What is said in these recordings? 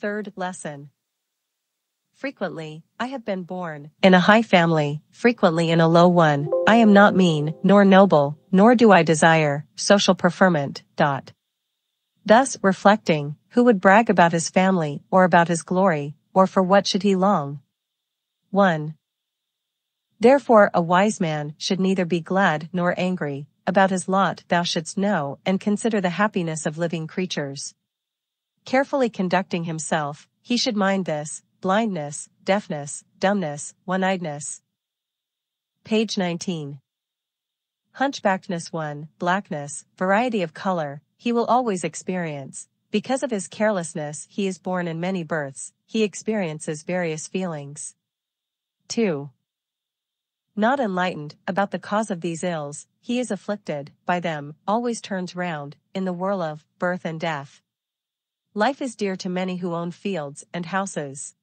Third lesson. Frequently, I have been born in a high family, frequently in a low one. I am not mean, nor noble, nor do I desire social preferment. Dot. Thus, reflecting, who would brag about his family, or about his glory, or for what should he long? 1. Therefore a wise man should neither be glad nor angry, about his lot thou shouldst know and consider the happiness of living creatures. Carefully conducting himself, he should mind this, blindness, deafness, dumbness, one-eyedness. Page 19. Hunchbackedness 1, blackness, variety of color, he will always experience. Because of his carelessness he is born in many births, he experiences various feelings. 2. Not enlightened about the cause of these ills, he is afflicted by them, always turns round, in the whirl of birth and death. Life is dear to many who own fields and houses.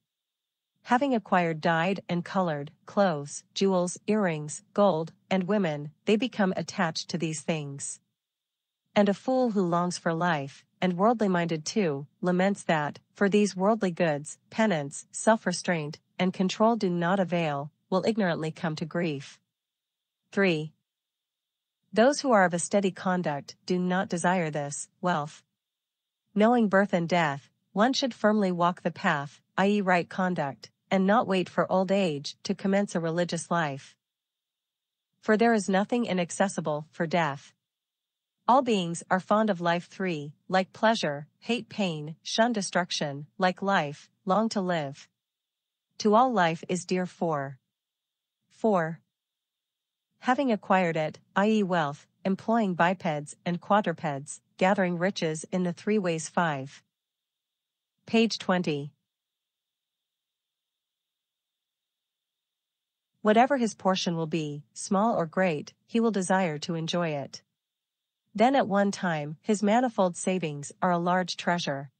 Having acquired dyed and colored clothes, jewels, earrings, gold, and women, they become attached to these things. And a fool who longs for life, and worldly minded too, laments that, for these worldly goods, penance, self-restraint, and control do not avail, will ignorantly come to grief. 3. Those who are of a steady conduct do not desire this, wealth. Knowing birth and death, one should firmly walk the path, i.e. right conduct, and not wait for old age to commence a religious life. For there is nothing inaccessible for death. All beings are fond of life 3, like pleasure, hate pain, shun destruction, like life, long to live. To all life is dear 4. 4. Having acquired it, i.e. wealth, employing bipeds and quadrupeds, gathering riches in the three ways 5. Page 20. Whatever his portion will be, small or great, he will desire to enjoy it. Then at one time, his manifold savings are a large treasure.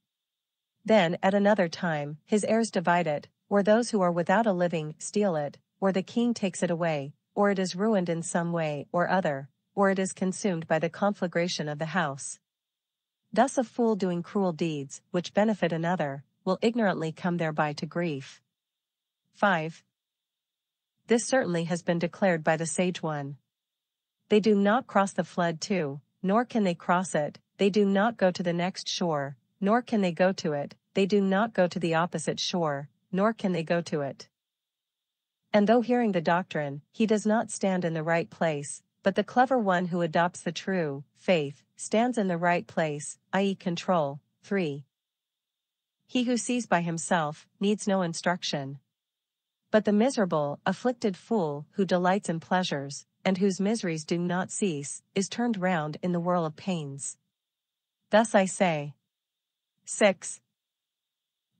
Then at another time, his heirs divide it, or those who are without a living steal it, or the king takes it away, or it is ruined in some way or other, or it is consumed by the conflagration of the house. Thus a fool doing cruel deeds, which benefit another, will ignorantly come thereby to grief. 5. This certainly has been declared by the sage one. They do not cross the flood too, nor can they cross it, they do not go to the next shore, nor can they go to it, they do not go to the opposite shore, nor can they go to it. And though hearing the doctrine, he does not stand in the right place, but the clever one who adopts the true faith stands in the right place, i.e., control. 3. He who sees by himself needs no instruction, but the miserable, afflicted fool who delights in pleasures, and whose miseries do not cease, is turned round in the whirl of pains. Thus I say. 6.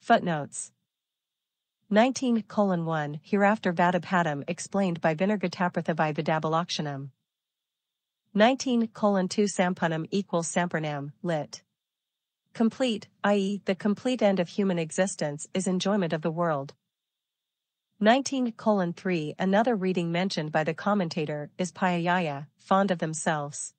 Footnotes 19 1 Hereafter Vadabhadam explained by Vinargataprtha by Vidabalakshanam. 19 colon 2 Sampunam equals Sampurnam, lit. Complete, i.e., the complete end of human existence is enjoyment of the world, 19 3 Another reading mentioned by the commentator is Payayaya, fond of themselves.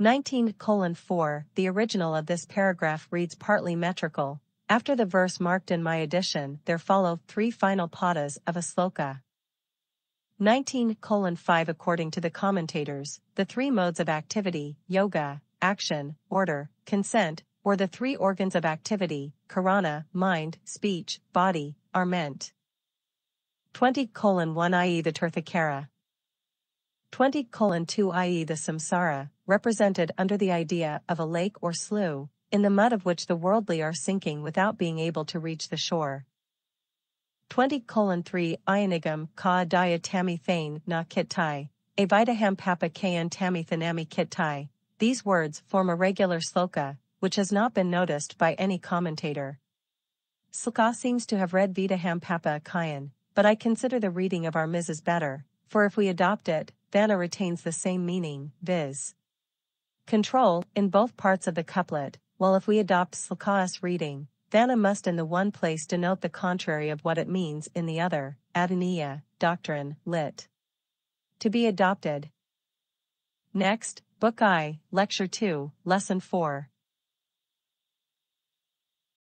19 4 The original of this paragraph reads partly metrical. After the verse marked in my edition, there follow three final padas of a sloka. 19 5 According to the commentators, the three modes of activity, yoga, action, order, consent, or the three organs of activity, karana, mind, speech, body, are meant. 20 colon 1 i.e. the Tirthakara. 20 colon 2 i.e. the samsara, represented under the idea of a lake or slough, in the mud of which the worldly are sinking without being able to reach the shore. 20 colon 3 Ianigam ka daya tami thane na kittai, avidaham papa kayan tami thanami kittai. These words form a regular sloka, which has not been noticed by any commentator. Silanka seems to have read Vidaham Papa Kayan, but I consider the reading of our Mrs. better, for if we adopt it, Vana retains the same meaning, viz. Control, in both parts of the couplet, while if we adopt Silanka's reading, Vanna must in the one place denote the contrary of what it means in the other, Adaniya, doctrine, lit. To be adopted. Next, Book I, Lecture 2, Lesson 4.